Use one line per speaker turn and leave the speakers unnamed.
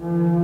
Mm-hmm.